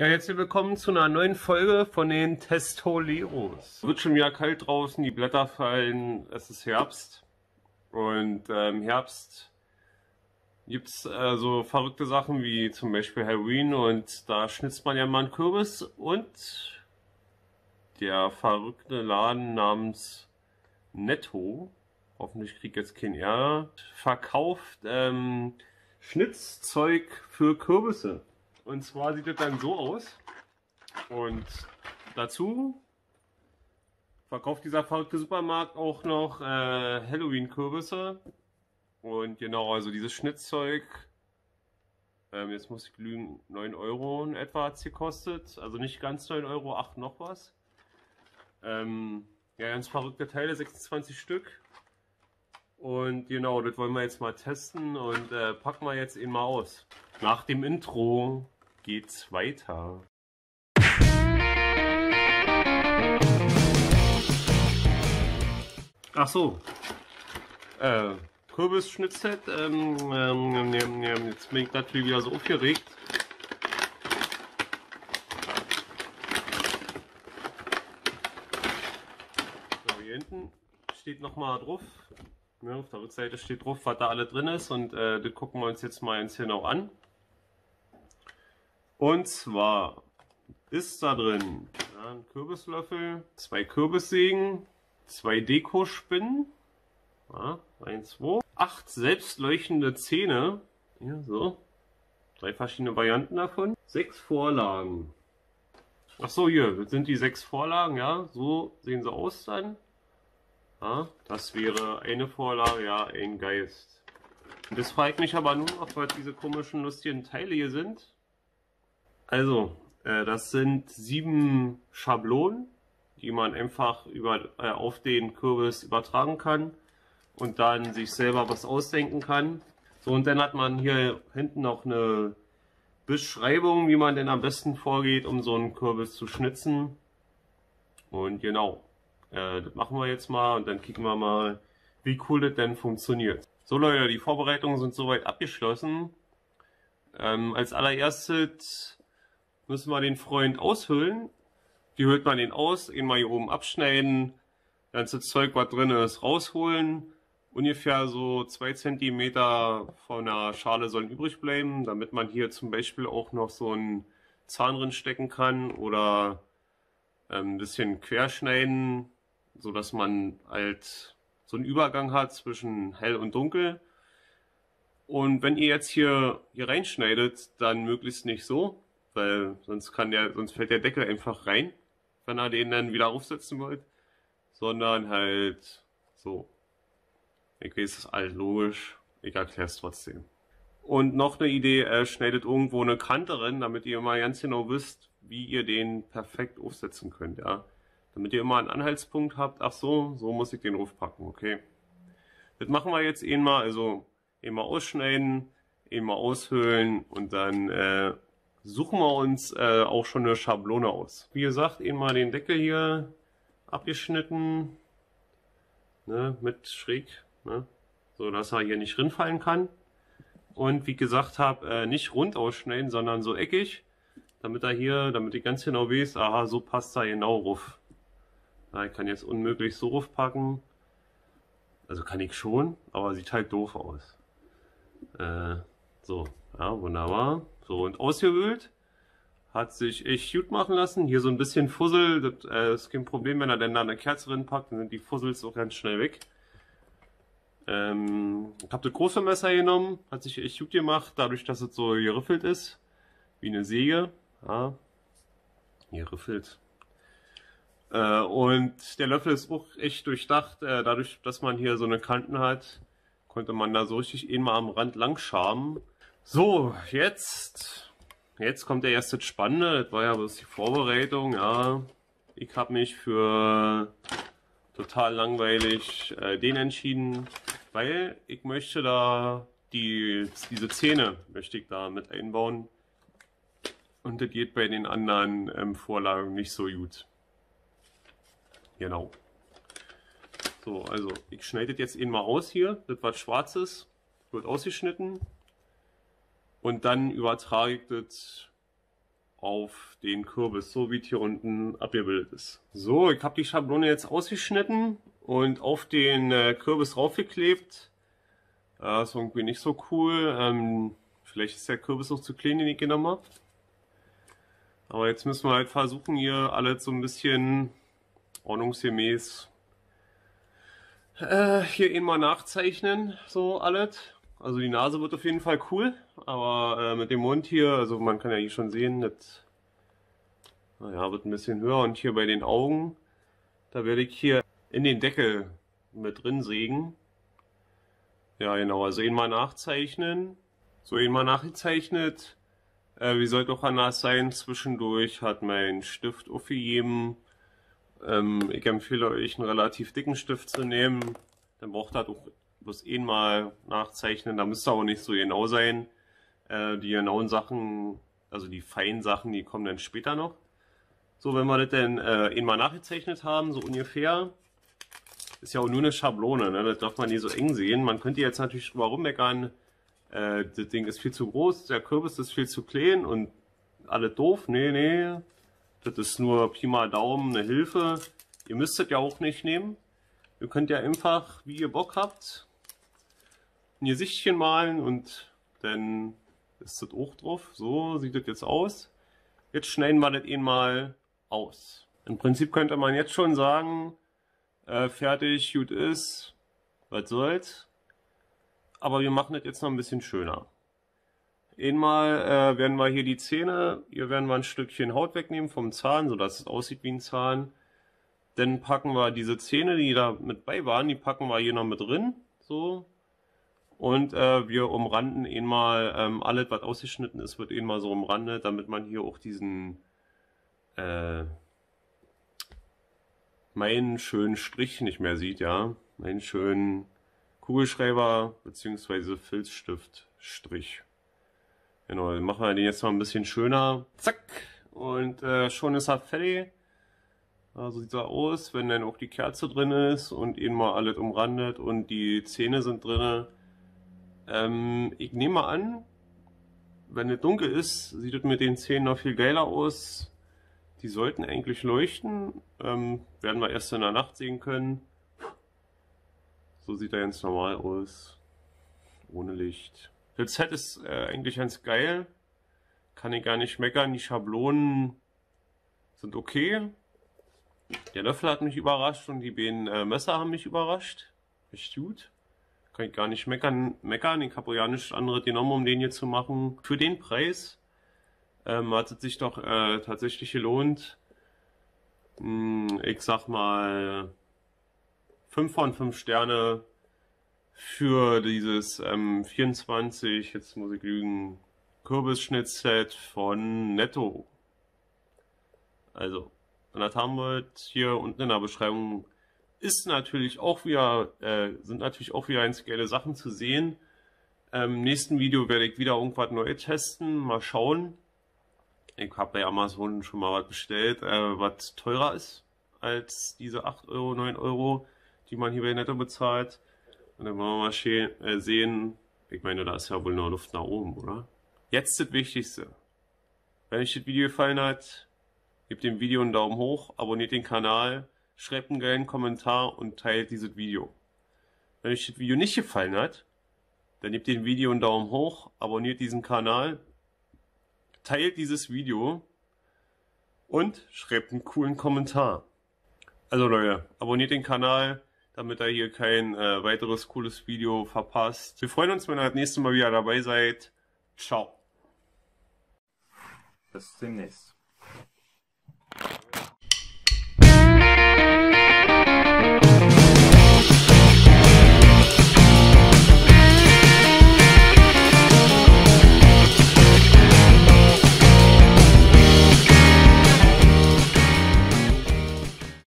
Ja, herzlich willkommen zu einer neuen Folge von den Testoleros. Es wird schon wieder kalt draußen, die Blätter fallen, es ist Herbst. Und äh, im Herbst gibt es äh, so verrückte Sachen wie zum Beispiel Halloween und da schnitzt man ja mal einen Kürbis und der verrückte Laden namens Netto, hoffentlich kriegt jetzt kein Ärger, verkauft ähm, Schnitzzeug für Kürbisse. Und zwar sieht es dann so aus. Und dazu verkauft dieser verrückte Supermarkt auch noch äh, Halloween-Kürbisse. Und genau, also dieses Schnittzeug, ähm, jetzt muss ich lügen, 9 Euro in etwa hat es gekostet. Also nicht ganz 9 Euro, 8 noch was. Ähm, ja, ganz verrückte Teile, 26 Stück. Und genau, das wollen wir jetzt mal testen und äh, packen wir jetzt eben mal aus. Nach dem Intro geht's weiter. Ach so. Äh, Kürbisschnitzset. Ähm, ähm, ähm, jetzt bin ich natürlich wieder so aufgeregt. So, hier hinten steht nochmal drauf. Ja, auf der Rückseite steht drauf, was da alle drin ist. Und äh, das gucken wir uns jetzt mal ganz genau an. Und zwar ist da drin ein Kürbislöffel, zwei Kürbissägen, zwei Dekospinnen, ja, eins, zwei, acht selbstleuchtende Zähne, ja, so, drei verschiedene Varianten davon, sechs Vorlagen. Ach so, hier, sind die sechs Vorlagen, ja, so sehen sie aus dann. Ja, das wäre eine Vorlage, ja, ein Geist. Das fragt mich aber nur was diese komischen, lustigen Teile hier sind. Also, äh, das sind sieben Schablonen, die man einfach über, äh, auf den Kürbis übertragen kann und dann sich selber was ausdenken kann. So, und dann hat man hier hinten noch eine Beschreibung, wie man denn am besten vorgeht, um so einen Kürbis zu schnitzen. Und genau, äh, das machen wir jetzt mal und dann kicken wir mal, wie cool das denn funktioniert. So Leute, die Vorbereitungen sind soweit abgeschlossen. Ähm, als allererstes müssen wir den Freund aushöhlen. Die hüllt man den aus, ihn mal hier oben abschneiden, ganze Zeug, was drin ist, rausholen. Ungefähr so zwei Zentimeter von der Schale sollen übrig bleiben, damit man hier zum Beispiel auch noch so einen Zahn drin stecken kann oder ähm, ein bisschen querschneiden, so dass man halt so einen Übergang hat zwischen hell und dunkel. Und wenn ihr jetzt hier, hier reinschneidet, dann möglichst nicht so, weil sonst kann der, sonst fällt der Deckel einfach rein, wenn er den dann wieder aufsetzen wollt, sondern halt so. Ich weiß, das ist alles logisch, ich erkläre es trotzdem. Und noch eine Idee, äh, schneidet irgendwo eine Kante rein, damit ihr mal ganz genau wisst, wie ihr den perfekt aufsetzen könnt, ja. Damit ihr immer einen Anhaltspunkt habt, ach so, so muss ich den aufpacken, okay. Das machen wir jetzt eh mal, also immer ausschneiden, immer aushöhlen und dann äh, suchen wir uns äh, auch schon eine Schablone aus. Wie gesagt, eben mal den Deckel hier abgeschnitten, ne, mit schräg, ne, so dass er hier nicht rinfallen kann. Und wie gesagt habe, äh, nicht rund ausschneiden, sondern so eckig, damit er hier, damit ich ganz genau weiß, aha, so passt er genau ruf. Ja, ich kann jetzt unmöglich so ruf packen. Also kann ich schon, aber sieht halt doof aus. Äh, so, ja, wunderbar. So, und ausgewühlt. Hat sich echt gut machen lassen. Hier so ein bisschen Fussel. Das äh, ist kein Problem, wenn er denn da eine Kerze drin packt, dann sind die Fussels auch ganz schnell weg. Ähm, ich habe das große Messer genommen. Hat sich echt gut gemacht, dadurch, dass es so geriffelt ist. Wie eine Säge. Ja. Geriffelt. Äh, und der Löffel ist auch echt durchdacht. Äh, dadurch, dass man hier so eine Kanten hat, konnte man da so richtig eben mal am Rand lang schaben. So, jetzt, jetzt kommt der erste Spannende. Das war ja bloß die Vorbereitung, ja. Ich habe mich für total langweilig äh, den entschieden, weil ich möchte da die, diese Zähne möchte ich da mit einbauen. Und das geht bei den anderen ähm, Vorlagen nicht so gut. Genau. So, also ich schneide das jetzt eben mal aus hier. Das was schwarzes wird ausgeschnitten. Und dann übertrage ich das auf den Kürbis, so wie es hier unten abgebildet ist. So, ich habe die Schablone jetzt ausgeschnitten und auf den äh, Kürbis draufgeklebt. Das ist irgendwie nicht so cool. Ähm, vielleicht ist der Kürbis auch zu klein, den ich genommen habe. Aber jetzt müssen wir halt versuchen, hier alles so ein bisschen ordnungsgemäß äh, hier mal nachzeichnen, so alles. Also die Nase wird auf jeden Fall cool, aber äh, mit dem Mund hier, also man kann ja hier schon sehen, das naja, wird ein bisschen höher. Und hier bei den Augen, da werde ich hier in den Deckel mit drin sägen. Ja genau, also ihn mal nachzeichnen. So ihn mal nachgezeichnet. Äh, wie soll doch anders sein? Zwischendurch hat mein Stift aufgegeben. Ähm, ich empfehle euch einen relativ dicken Stift zu nehmen. Dann braucht ihr auch bloß ihn mal nachzeichnen. Da müsste aber nicht so genau sein. Äh, die genauen Sachen, also die feinen Sachen, die kommen dann später noch. So, wenn wir das dann äh, ihn mal nachgezeichnet haben, so ungefähr, ist ja auch nur eine Schablone, ne? das darf man nicht so eng sehen. Man könnte jetzt natürlich drüber rummeckern, äh, das Ding ist viel zu groß, der Kürbis ist viel zu klein und alle doof. Nee, nee, das ist nur Pi mal Daumen eine Hilfe. Ihr müsst es ja auch nicht nehmen. Ihr könnt ja einfach, wie ihr Bock habt, ein Gesichtchen malen und dann ist das auch drauf. So sieht das jetzt aus. Jetzt schneiden wir das eben mal aus. Im Prinzip könnte man jetzt schon sagen, äh, fertig, gut ist, was soll's. Aber wir machen das jetzt noch ein bisschen schöner. Einmal äh, werden wir hier die Zähne, hier werden wir ein Stückchen Haut wegnehmen vom Zahn, sodass es aussieht wie ein Zahn. Dann packen wir diese Zähne, die da mit bei waren, die packen wir hier noch mit drin. So. Und äh, wir umranden einmal ähm, alles, was ausgeschnitten ist, wird einmal so umrandet, damit man hier auch diesen äh, meinen schönen Strich nicht mehr sieht, ja. Meinen schönen Kugelschreiber bzw. Filzstiftstrich. Genau, dann machen wir den jetzt mal ein bisschen schöner. Zack. Und äh, schon ist er fertig. Ja, so sieht er aus, wenn dann auch die Kerze drin ist und eben mal alles umrandet und die Zähne sind drin. Ähm, ich nehme mal an, wenn es dunkel ist, sieht es mit den Zähnen noch viel geiler aus. Die sollten eigentlich leuchten. Ähm, werden wir erst in der Nacht sehen können. So sieht er ganz normal aus. Ohne Licht. Das Set ist äh, eigentlich ganz geil. Kann ich gar nicht meckern. Die Schablonen sind okay. Der Löffel hat mich überrascht und die beiden äh, Messer haben mich überrascht. Echt gut. Kann ich gar nicht meckern. meckern. Ich habe ja nichts anderes genommen, um den hier zu machen. Für den Preis ähm, hat es sich doch äh, tatsächlich gelohnt. Hm, ich sag mal 5 von 5 Sterne für dieses ähm, 24, jetzt muss ich lügen, Kürbisschnittset von Netto. Also, das haben wir hier unten in der Beschreibung ist natürlich auch wieder, äh, sind natürlich auch wieder ganz geile Sachen zu sehen. Ähm, Im nächsten Video werde ich wieder irgendwas Neues testen, mal schauen. Ich habe bei Amazon schon mal was bestellt, äh, was teurer ist als diese 8 Euro, 9 Euro, die man hier bei Netto bezahlt. Und dann wollen wir mal äh, sehen, ich meine, da ist ja wohl noch Luft nach oben, oder? Jetzt das Wichtigste. Wenn euch das Video gefallen hat, gebt dem Video einen Daumen hoch, abonniert den Kanal, schreibt einen geilen Kommentar und teilt dieses Video. Wenn euch das Video nicht gefallen hat, dann gebt dem Video einen Daumen hoch, abonniert diesen Kanal, teilt dieses Video und schreibt einen coolen Kommentar. Also Leute, abonniert den Kanal, damit ihr hier kein äh, weiteres cooles Video verpasst. Wir freuen uns, wenn ihr das nächste Mal wieder dabei seid. Ciao. Bis demnächst.